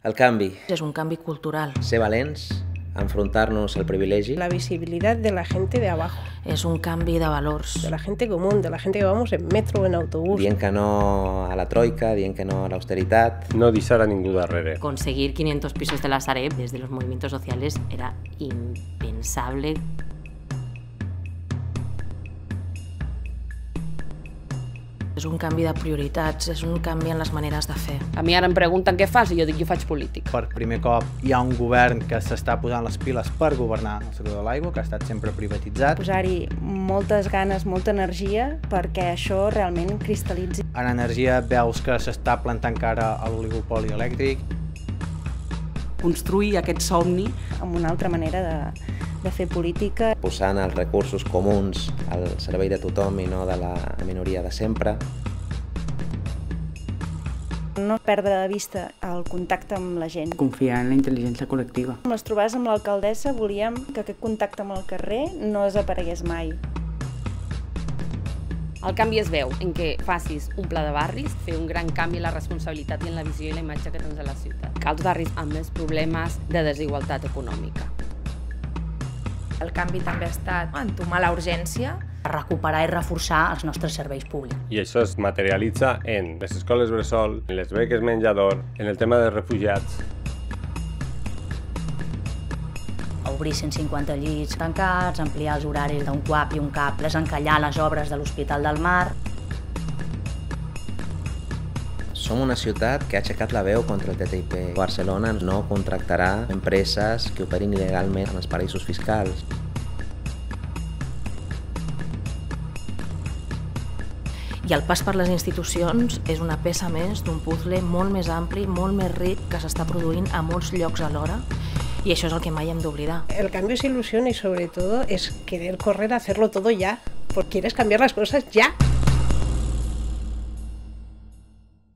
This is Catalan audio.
El canvi. És un canvi cultural. Ser valents, enfrontar-nos al privilegi. La visibilidad de la gente de abajo. És un canvi de valors. De la gente común, de la gente que vamos en metro o en autobús. Dient que no a la troika, dient que no a l'austeritat. No deixar a ningú darrere. Conseguir 500 pisos de la Sareb desde los movimientos sociales era impensable. És un canvi de prioritats, és un canvi en les maneres de fer. A mi ara em pregunten què fas i jo dic jo faig polític. Per primer cop hi ha un govern que s'està posant les piles per governar el sector de l'aigua, que ha estat sempre privatitzat. Posar-hi moltes ganes, molta energia perquè això realment cristal·litzi. En energia veus que s'està plantant cara a l'oligopoli elèctric. Construir aquest somni amb una altra manera de, de fer política. Posant els recursos comuns al servei de tothom i no de la minoria de sempre. No perdre de vista el contacte amb la gent. Confiar en la intel·ligència col·lectiva. Amb les trobades amb l'alcaldessa volíem que aquest contacte amb el carrer no desaparegués mai. El canvi es veu en què facis un pla de barris, fer un gran canvi en la responsabilitat i en la visió i la imatge que tens de la ciutat. Cals barris amb més problemes de desigualtat econòmica. El canvi també ha estat entomar la urgència recuperar i reforçar els nostres serveis públics. I això es materialitza en les escoles bressol, en les beques menjador, en el tema dels refugiats. Obrir 150 llits tancats, ampliar els horaris d'un CUAP i un CAP, desencallar les obres de l'Hospital del Mar. Som una ciutat que ha aixecat la veu contra el TTIP. Barcelona no contractarà empreses que operin il·legalment en els paraïsos fiscals. I el pas per les institucions és una peça més d'un puzzle molt més ampli, molt més ric, que s'està produint a molts llocs alhora y eso es lo que mai hem d'oblidar. El cambio es ilusión y sobre todo es querer correr a hacerlo todo ya, porque quieres cambiar las cosas ya.